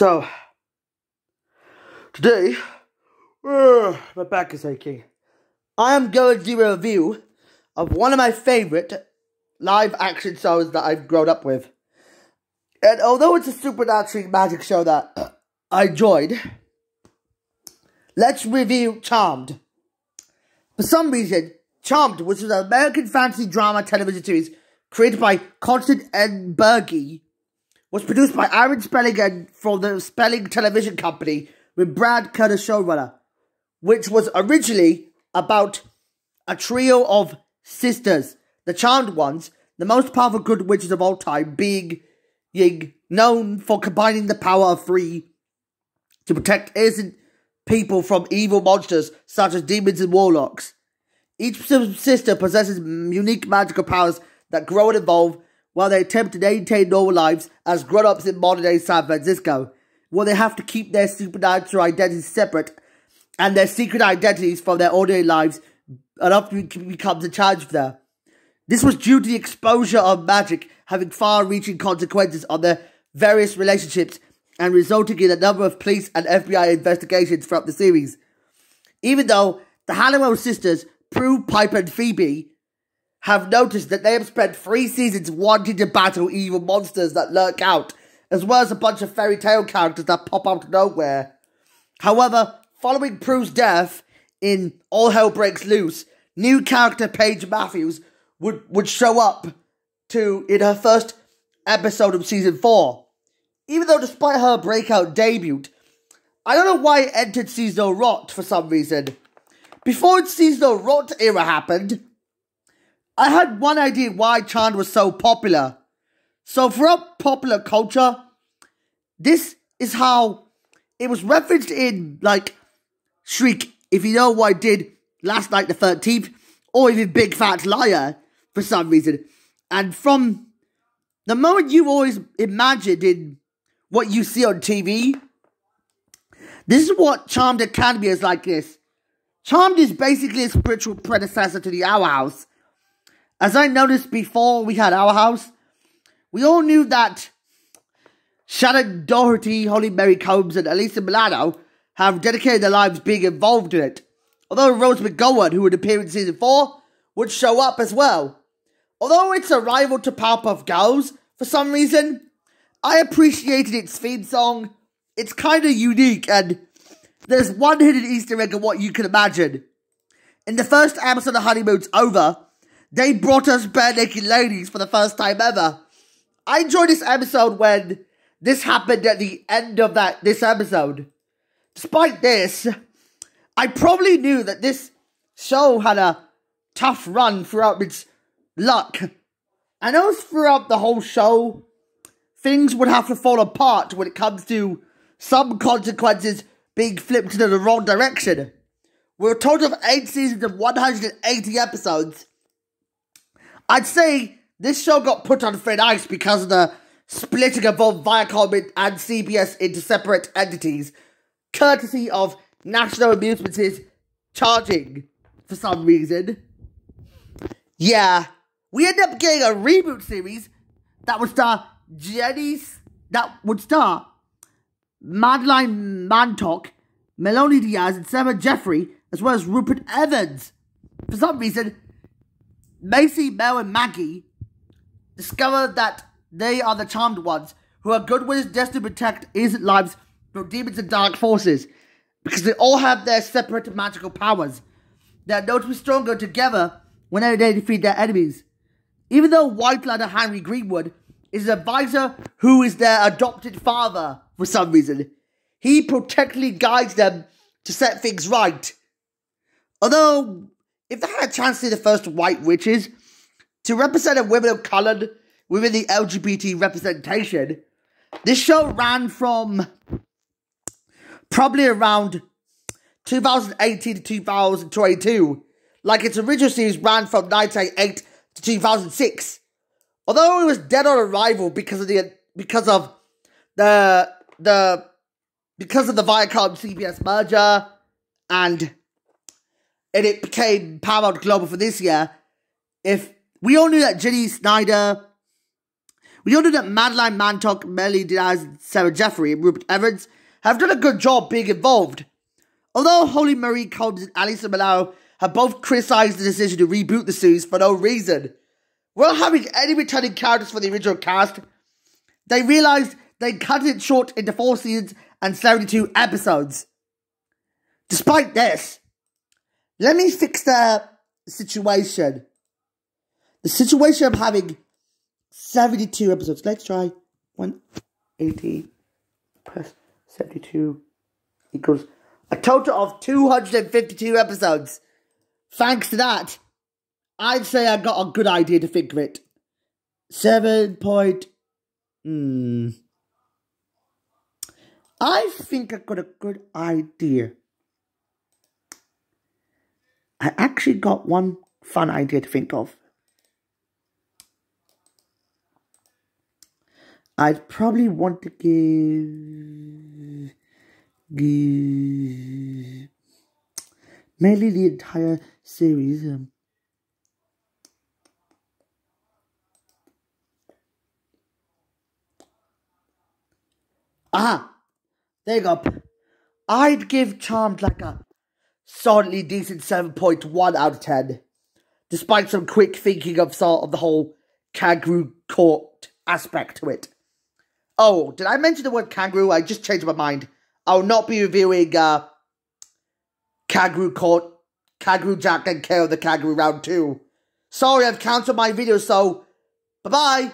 So, today, uh, my back is aching. I am going to do a review of one of my favorite live action shows that I've grown up with. And although it's a supernatural magic show that I enjoyed, let's review Charmed. For some reason, Charmed, which is an American fantasy drama television series created by Constance M. Burge, was produced by Aaron Spelling and from the Spelling Television Company with Brad Curtis showrunner, which was originally about a trio of sisters, the charmed ones, the most powerful good witches of all time, being Ying, known for combining the power of three to protect innocent people from evil monsters such as demons and warlocks. Each sister possesses unique magical powers that grow and evolve while they attempt to maintain normal lives as grown-ups in modern-day San Francisco, where they have to keep their supernatural identities separate and their secret identities from their ordinary lives and often becomes a challenge for them. This was due to the exposure of magic having far-reaching consequences on their various relationships and resulting in a number of police and FBI investigations throughout the series. Even though the Halliwell sisters, Prue, Piper, and Phoebe, have noticed that they have spent three seasons wanting to battle evil monsters that lurk out, as well as a bunch of fairy tale characters that pop out of nowhere. However, following Prue's death in All Hell Breaks Loose, new character Paige Matthews would, would show up to in her first episode of season 4. Even though despite her breakout debut, I don't know why it entered seasonal rot for some reason. Before its seasonal rot era happened, I had one idea why Charmed was so popular. So throughout popular culture, this is how it was referenced in like Shriek, if you know what I did last night the 13th, or even Big Fat Liar for some reason. And from the moment you always imagined in what you see on TV, this is what Charmed Academy is like this. Charmed is basically a spiritual predecessor to the Owl House as I noticed before we had our house, we all knew that Shannen Doherty, Holly Marie Combs, and Alyssa Milano have dedicated their lives being involved in it. Although Rose McGowan, who would appear in season 4, would show up as well. Although it's a rival to Powerpuff Girls, for some reason, I appreciated its theme song. It's kind of unique, and there's one hidden Easter egg of what you can imagine. In the first episode of Honeymoon's Over, they brought us Barenaked Ladies for the first time ever. I enjoyed this episode when this happened at the end of that this episode. Despite this, I probably knew that this show had a tough run throughout its luck. I know throughout the whole show, things would have to fall apart when it comes to some consequences being flipped in the wrong direction. We're a total of 8 seasons of 180 episodes, I'd say this show got put on thin ice because of the splitting of both Viacom and CBS into separate entities, courtesy of National Amusements charging for some reason. Yeah, we end up getting a reboot series that would star Jenny's, that would star Madeleine Mantock, Melonie Diaz, and Sarah Jeffery, as well as Rupert Evans. For some reason, Macy, Mel, and Maggie discover that they are the charmed ones who are good witches destined to protect innocent lives from demons and dark forces because they all have their separate magical powers. They are known to be stronger together whenever they defeat their enemies. Even though White Whitelighter Henry Greenwood is an advisor who is their adopted father for some reason, he protectively guides them to set things right. Although if they had a chance to see the first white witches to represent a women of color within the LGBT representation, this show ran from probably around 2018 to 2022. Like its original series ran from 1998 to 2006. Although it was dead on arrival because of the because of the the because of the Viacom CBS merger and and it became Paramount Global for this year, if we all knew that Jennie Snyder We all know that Madeleine Mantock, Melly Diaz, Sarah Jeffery, and Rupert Evans have done a good job being involved. Although Holly Marie Combs and Alyssa Milano have both criticised the decision to reboot the series for no reason, without having any returning characters for the original cast, they realised they cut it short into four seasons and 72 episodes. Despite this, let me fix the situation. The situation of having 72 episodes. Let's try 180 plus 72 equals a total of 252 episodes. Thanks to that, I'd say I got a good idea to think of it. 7 point... Hmm... I think I got a good idea. I actually got one fun idea to think of. I'd probably want to give give mainly the entire series. Um, ah, there you go. I'd give Charmed like a solidly decent 7.1 out of 10. Despite some quick thinking of sort of the whole kangaroo court aspect to it. Oh, did I mention the word kangaroo? I just changed my mind. I'll not be reviewing uh, Kangaroo Court, Kangaroo Jack and KO the Kangaroo Round 2. Sorry, I've cancelled my video, so bye-bye.